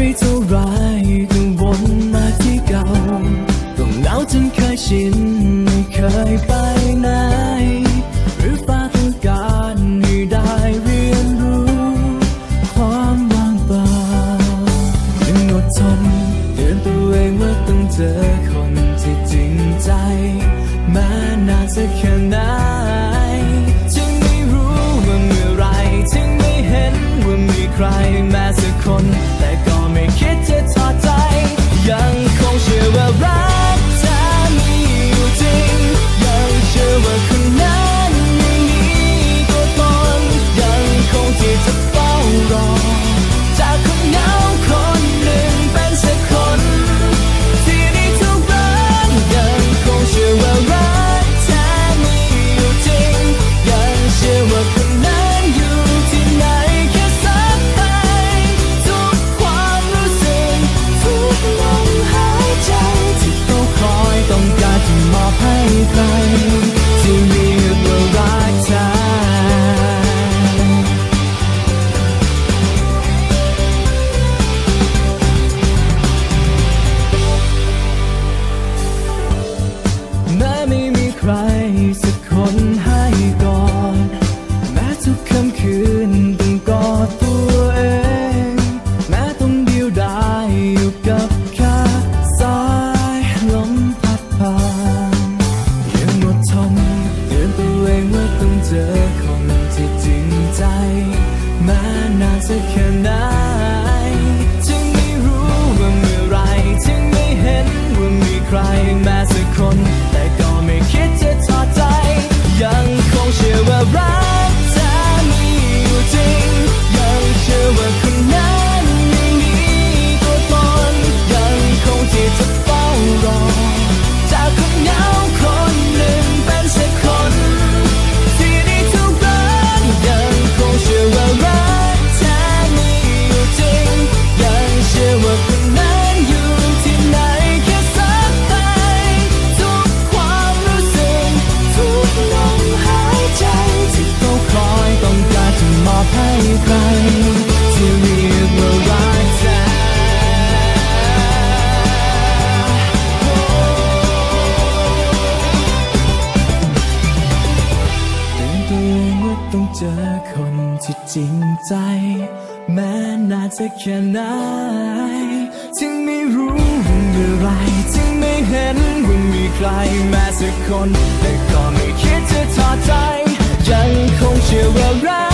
รีเท่าไรต้องวนมาที่เก่าต้องหนาวจนเคยชินไม่เคยไปไหน หรือฟ้าต้องการให้ได้เรียนรู้ ความบางเบล่ายังอดทนเตือนตัวเองว่าต้องเจอคนที่จริงใจ แม้นานสักแค่ ต้องกอดตัวเอง แม้ต้องดียวดาอยู่กับแค่สายลมพัดผ่านยังอดทนเตืนตัวเองว่าต้องเจอคนที่จริงใจแม้นานสักแค่ไหนจึงไม่รู้ว่าเมื่อไรจึงไม่เห็นว่ามีใครแม้สักคน แม้นานจะแค่ไหนจึงไม่รู้ว่าอะไรจึงไม่เห็นว่ามีใครแม้สักคน แต่ก็ไม่คิดจะท้อใจ ยังคงเชื่อว่ารัก